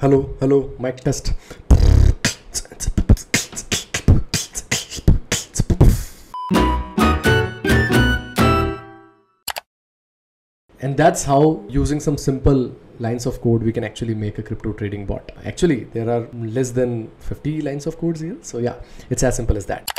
Hello, hello, mic test. And that's how using some simple lines of code we can actually make a crypto trading bot. Actually, there are less than 50 lines of codes here. So yeah, it's as simple as that.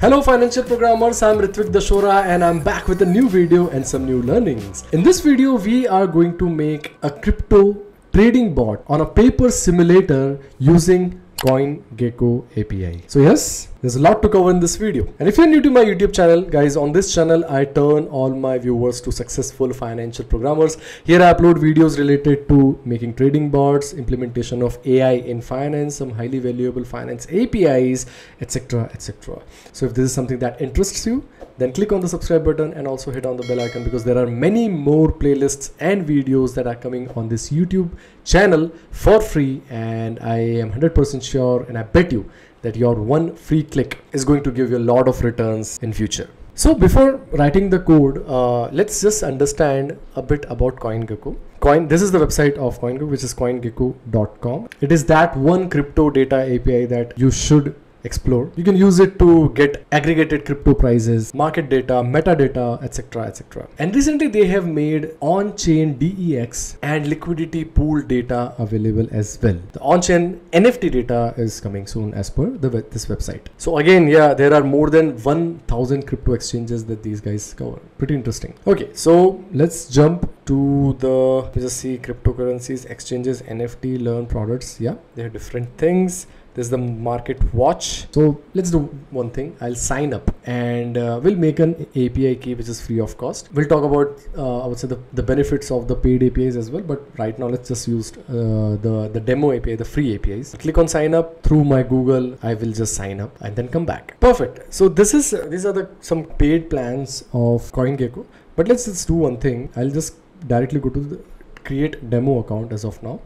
Hello financial programmers, I'm Ritvik Dashora and I'm back with a new video and some new learnings. In this video, we are going to make a crypto trading bot on a paper simulator using CoinGecko API. So yes, there's a lot to cover in this video. And if you're new to my YouTube channel, guys, on this channel, I turn all my viewers to successful financial programmers. Here I upload videos related to making trading bots, implementation of AI in finance, some highly valuable finance APIs, etc, etc. So if this is something that interests you, then click on the subscribe button and also hit on the bell icon because there are many more playlists and videos that are coming on this YouTube channel for free and I am 100% sure and I bet you that your one free click is going to give you a lot of returns in future. So before writing the code, uh, let's just understand a bit about CoinGecko. Coin, this is the website of CoinGecko, which is coingecko.com. It is that one crypto data API that you should explore. You can use it to get aggregated crypto prices, market data, metadata, etc. etc. And recently they have made on-chain DEX and liquidity pool data available as well. The on-chain NFT data is coming soon as per the this website. So again, yeah, there are more than 1000 crypto exchanges that these guys cover. Pretty interesting. Okay, so let's jump to the just see cryptocurrencies, exchanges, NFT, learn products. Yeah, they are different things this is the market watch. So let's do one thing. I'll sign up and uh, we'll make an api key which is free of cost. We'll talk about uh, i would say the, the benefits of the paid apis as well but right now let's just use uh, the the demo api the free apis click on sign up through my google. I will just sign up and then come back. Perfect. So this is these are the some paid plans of coingecko. But let's just do one thing. I'll just directly go to the create demo account as of now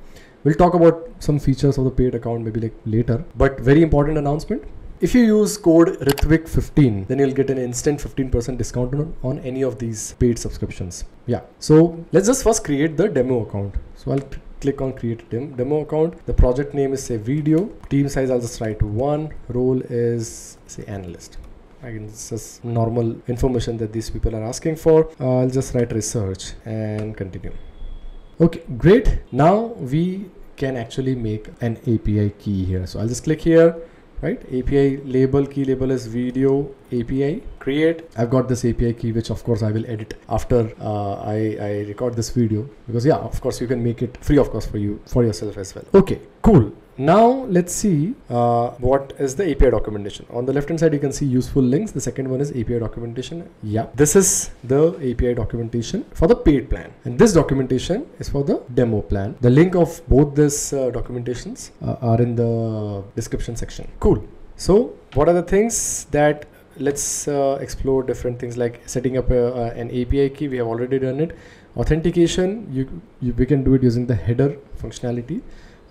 We'll talk about some features of the paid account maybe like later. But very important announcement. If you use code Ritvik15, then you'll get an instant 15% discount on, on any of these paid subscriptions. Yeah. So let's just first create the demo account. So I'll click on create dem demo account. The project name is say video. Team size I'll just write one. Role is say analyst. Again, it's just normal information that these people are asking for. Uh, I'll just write research and continue. Okay, great. Now we can actually make an API key here. So I'll just click here, right? API label, key label is video API create. I've got this API key, which of course I will edit after uh, I, I record this video because yeah, of course you can make it free of course for you, for yourself as well. Okay, cool. Now let's see uh, what is the API documentation. On the left hand side, you can see useful links. The second one is API documentation. Yeah, this is the API documentation for the paid plan. And this documentation is for the demo plan. The link of both these uh, documentations uh, are in the description section. Cool. So what are the things that let's uh, explore different things like setting up a, uh, an API key. We have already done it. Authentication, you, you we can do it using the header functionality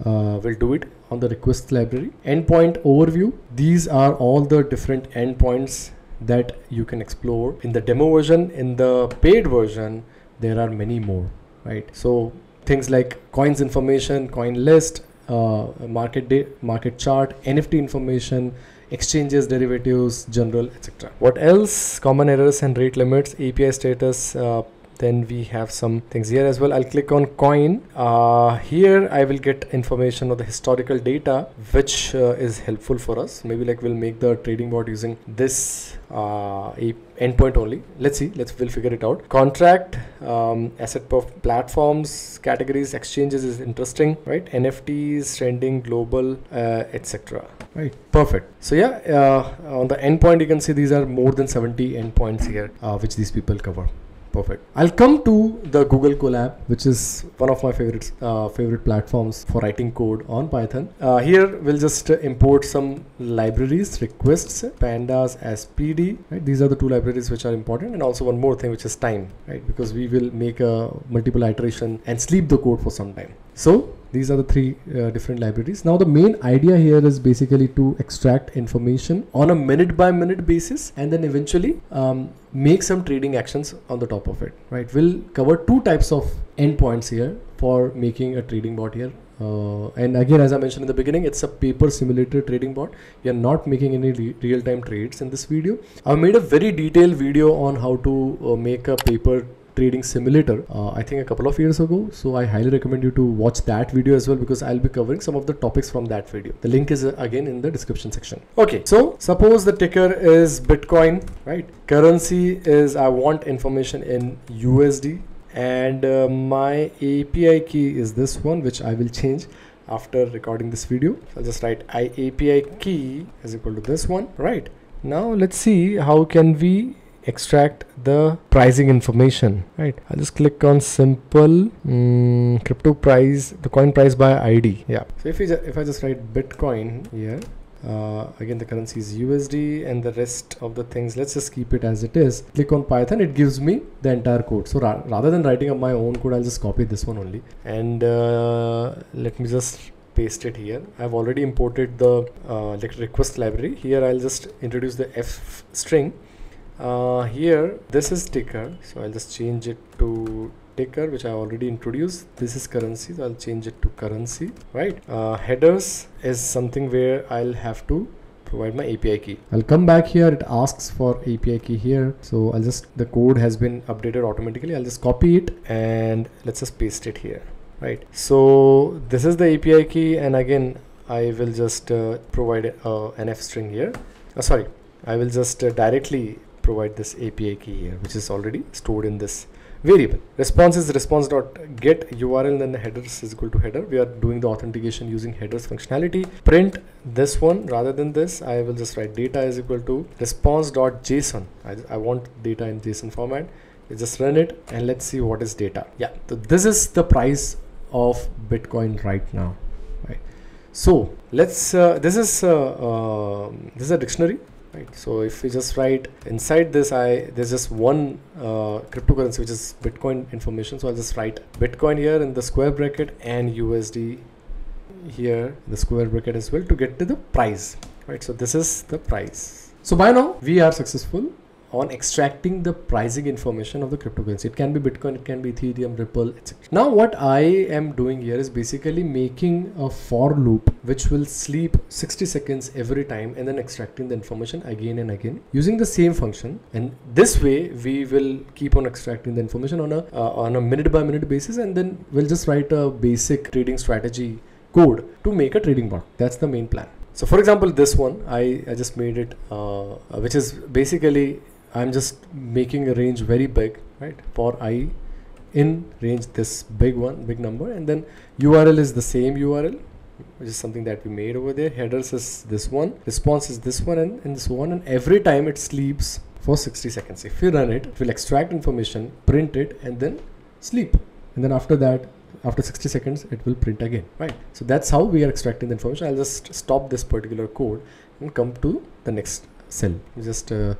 uh, we'll do it on the request library. Endpoint overview. These are all the different endpoints that you can explore. In the demo version in the paid version there are many more right? So things like coins information coin list uh, market day market chart nft information exchanges derivatives general etc what else? Common errors and rate limits api status uh, then we have some things here as well. I'll click on coin. Uh, here i will get information of the historical data which uh, is helpful for us. Maybe like we'll make the trading bot using this uh, endpoint only. Let's see. Let's we'll figure it out. Contract um, asset platforms categories exchanges is interesting right? Nfts trending global uh, etc right. Perfect. So yeah uh, on the endpoint you can see these are more than 70 endpoints here uh, which these people cover perfect. I'll come to the google colab which is one of my favorite uh, favorite platforms for writing code on python. Uh, here we'll just uh, import some libraries requests pandas as pd right? These are the two libraries which are important and also one more thing which is time right? Because we will make a multiple iteration and sleep the code for some time. So these are the three uh, different libraries. Now the main idea here is basically to extract information on a minute by minute basis and then eventually um, make some trading actions on the top of it right? We'll cover two types of endpoints here for making a trading bot here. Uh, and again as i mentioned in the beginning it's a paper simulator trading bot we are not making any re- real-time trades in this video. I've made a very detailed video on how to uh, make a paper trading simulator uh, i think a couple of years ago. So i highly recommend you to watch that video as well because i'll be covering some of the topics from that video. The link is uh, again in the description section. Okay so suppose the ticker is bitcoin right? Currency is i want information in usd and uh, my API key is this one which I will change after recording this video. So I'll just write I API key is equal to this one right? Now let's see how can we extract the pricing information right? I'll just click on simple mm, crypto price the coin price by ID yeah. So if, we if I just write Bitcoin here uh, again the currency is USD and the rest of the things let's just keep it as it is. Click on Python it gives me the entire code. So ra rather than writing up my own code I'll just copy this one only. And uh, let me just paste it here. I've already imported the uh, request library. Here I'll just introduce the F string uh, here this is ticker. So I'll just change it to ticker which I already introduced. This is currency so I'll change it to currency right? Uh, headers is something where I'll have to provide my API key. I'll come back here. It asks for API key here. So I'll just the code has been updated automatically. I'll just copy it and let's just paste it here right? So this is the API key and again I will just uh, provide uh, an F string here. Uh, sorry I will just uh, directly provide this API key here which is already stored in this variable. Response is response dot get url then the headers is equal to header. We are doing the authentication using headers functionality. Print this one rather than this. I will just write data is equal to response dot json. I, I want data in json format. You just run it and let's see what is data. Yeah so this is the price of bitcoin right now right? So let's uh, this is uh, uh, this is a dictionary right. So if we just write inside this i there's just one uh, cryptocurrency which is bitcoin information. So i'll just write bitcoin here in the square bracket and usd here the square bracket as well to get to the price. Right. So this is the price. So by now we are successful on extracting the pricing information of the cryptocurrency. It can be Bitcoin, it can be Ethereum, Ripple, etc. Now, what I am doing here is basically making a for loop which will sleep 60 seconds every time and then extracting the information again and again using the same function. And this way, we will keep on extracting the information on a uh, on a minute by minute basis, and then we'll just write a basic trading strategy code to make a trading bot. That's the main plan. So for example, this one, I, I just made it, uh, which is basically I'm just making a range very big, right? For i in range this big one, big number, and then URL is the same URL, which is something that we made over there. Headers is this one, response is this one, and, and this one, and every time it sleeps for 60 seconds. If you run it, it will extract information, print it, and then sleep. And then after that, after 60 seconds, it will print again, right? So that's how we are extracting the information. I'll just stop this particular code and come to the next cell. Just uh,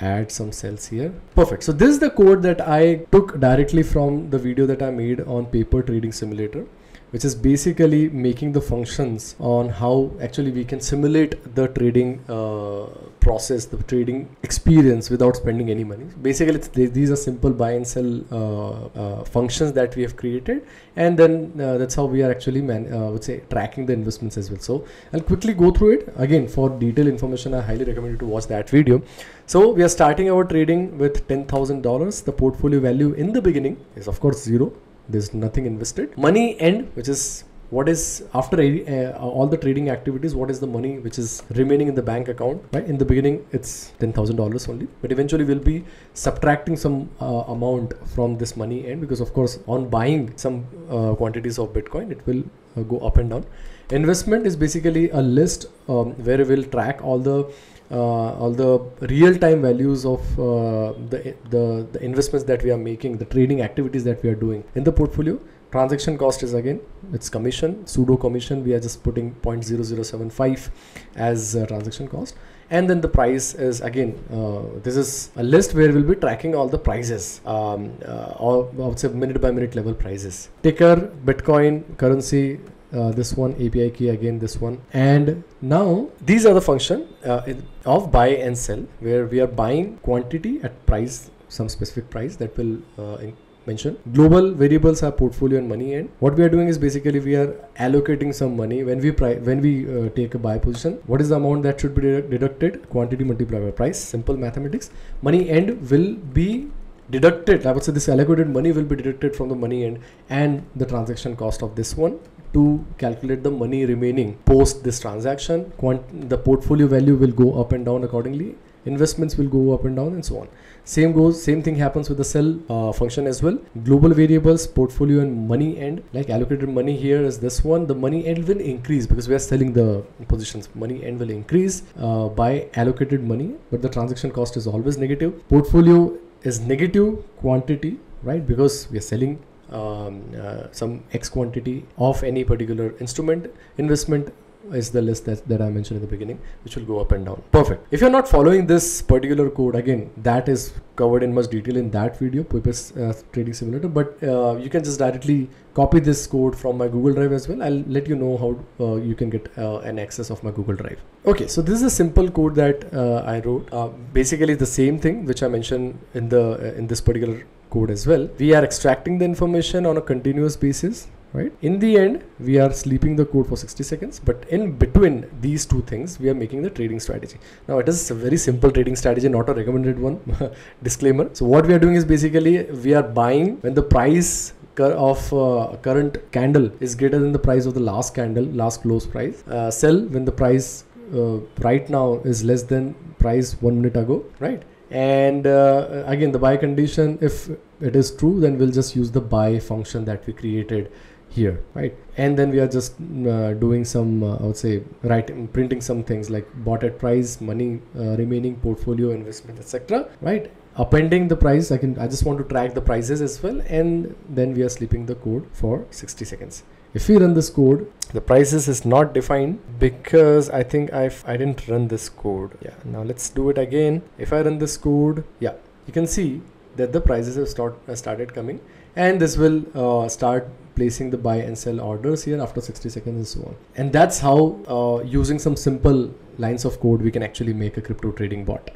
add some cells here. Perfect. So this is the code that i took directly from the video that i made on paper trading simulator which is basically making the functions on how actually we can simulate the trading uh, process, the trading experience without spending any money. Basically, these are simple buy and sell uh, uh, functions that we have created, and then uh, that's how we are actually, man, uh, would say, tracking the investments as well. So I'll quickly go through it again for detailed information. I highly recommend you to watch that video. So we are starting our trading with ten thousand dollars. The portfolio value in the beginning is of course zero there's nothing invested money end which is what is after uh, all the trading activities what is the money which is remaining in the bank account? Right in the beginning it's $10000 only. But eventually we'll be subtracting some uh, amount from this money end because of course on buying some uh, quantities of bitcoin it will uh, go up and down. Investment is basically a list um, where we'll track all the uh, all the real-time values of uh, the, the the investments that we are making, the trading activities that we are doing in the portfolio. Transaction cost is again it's commission, pseudo commission. We are just putting 0.0075 as transaction cost and then the price is again uh, this is a list where we'll be tracking all the prices um, uh, all I would say minute by minute level prices ticker bitcoin currency uh, this one API key again this one and now these are the function uh, of buy and sell where we are buying quantity at price some specific price that will uh, mentioned. Global variables are portfolio and money end. What we are doing is basically we are allocating some money when we pri- when we uh, take a buy position. What is the amount that should be deducted? Quantity multiplied by price. Simple mathematics. Money end will be deducted. I would say this allocated money will be deducted from the money end and the transaction cost of this one to calculate the money remaining post this transaction. Quant- the portfolio value will go up and down accordingly investments will go up and down and so on. Same goes same thing happens with the sell uh, function as well. Global variables portfolio and money end like allocated money here is this one the money end will increase because we are selling the positions. Money end will increase uh, by allocated money but the transaction cost is always negative. Portfolio is negative quantity right? Because we are selling um, uh, some x quantity of any particular instrument. Investment is the list that, that I mentioned in the beginning, which will go up and down. Perfect. If you're not following this particular code, again, that is covered in much detail in that video, Purpose uh, Trading Simulator, but uh, you can just directly copy this code from my Google Drive as well. I'll let you know how uh, you can get uh, an access of my Google Drive. Okay, so this is a simple code that uh, I wrote. Uh, basically, the same thing which I mentioned in the in this particular code as well. We are extracting the information on a continuous basis right? In the end we are sleeping the code for 60 seconds but in between these two things we are making the trading strategy. Now it is a very simple trading strategy not a recommended one. Disclaimer. So what we are doing is basically we are buying when the price of uh, current candle is greater than the price of the last candle last close price uh, sell when the price uh, right now is less than price one minute ago right? And uh, again the buy condition if it is true then we'll just use the buy function that we created here right? And then we are just uh, doing some uh, i would say writing printing some things like bought at price money uh, remaining portfolio investment etc right? Appending the price i can i just want to track the prices as well and then we are sleeping the code for 60 seconds. If we run this code the prices is not defined because i think i've i didn't run this code. Yeah now let's do it again. If i run this code yeah you can see that the prices have start, started coming and this will uh, start placing the buy and sell orders here after 60 seconds and so on. And that's how uh, using some simple lines of code we can actually make a crypto trading bot.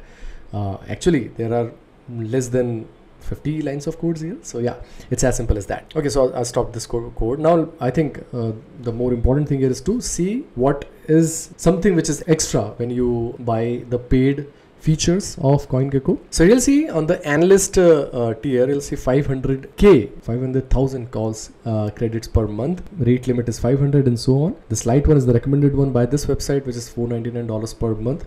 Uh, actually there are less than 50 lines of codes here. So yeah it's as simple as that. Okay so i'll, I'll stop this code. Now i think uh, the more important thing here is to see what is something which is extra when you buy the paid features of CoinGecko. So you'll see on the analyst uh, uh, tier, you'll see 500k, 500,000 calls uh, credits per month. Rate limit is 500 and so on. The slight one is the recommended one by this website, which is $499 per month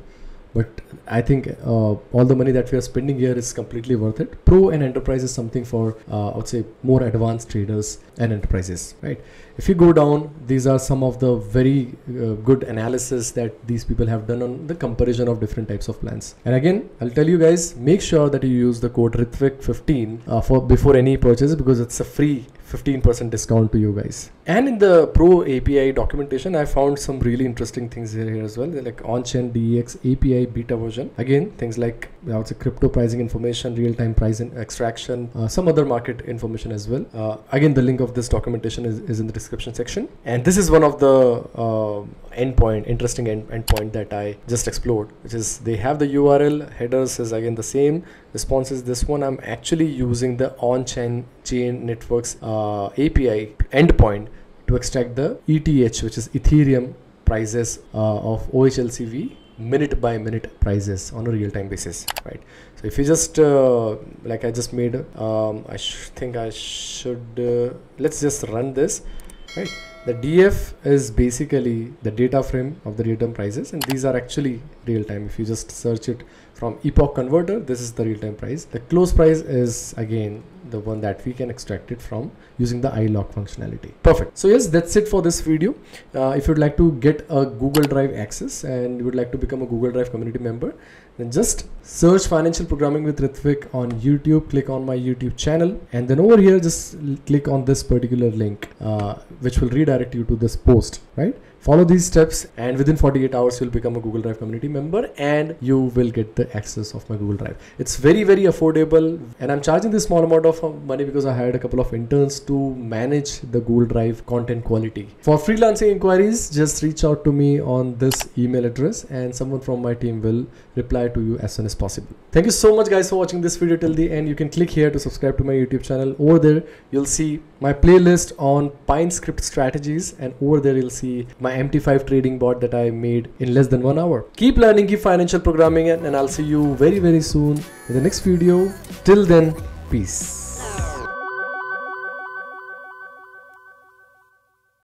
but I think uh, all the money that we are spending here is completely worth it. Pro and enterprise is something for uh, I would say more advanced traders and enterprises, right? If you go down, these are some of the very uh, good analysis that these people have done on the comparison of different types of plans. And again, I'll tell you guys, make sure that you use the code Ritvik15 uh, for before any purchase because it's a free 15% discount to you guys. And in the Pro API documentation, I found some really interesting things here, here as well. They're like on-chain DEX API beta version. Again, things like I would say crypto pricing information, real-time price extraction, uh, some other market information as well. Uh, again, the link of this documentation is, is in the description section. And this is one of the uh, endpoint, interesting end, endpoint that I just explored, which is they have the URL headers is again the same. Response is this one. I'm actually using the on-chain chain networks uh, API endpoint to extract the ETH, which is Ethereum prices uh, of OHLCV minute by minute prices on a real time basis right? So if you just uh, like i just made um, i think i should uh, let's just run this right? The df is basically the data frame of the real time prices and these are actually real time. If you just search it from epoch converter this is the real time price the close price is again the one that we can extract it from using the iloc functionality. Perfect. So yes, that's it for this video. Uh, if you'd like to get a Google Drive access and you would like to become a Google Drive community member, then just search financial programming with Ritvik on YouTube, click on my YouTube channel, and then over here, just click on this particular link, uh, which will redirect you to this post, right? Follow these steps and within 48 hours you'll become a Google Drive community member and you will get the access of my Google Drive. It's very very affordable and I'm charging this small amount of uh, money because I hired a couple of interns to manage the Google Drive content quality. For freelancing inquiries just reach out to me on this email address and someone from my team will reply to you as soon as possible. Thank you so much guys for watching this video till the end. You can click here to subscribe to my YouTube channel. Over there, you'll see my playlist on Pine Script strategies and over there you'll see my MT5 trading bot that I made in less than one hour. Keep learning, keep financial programming and I'll see you very very soon in the next video. Till then, peace.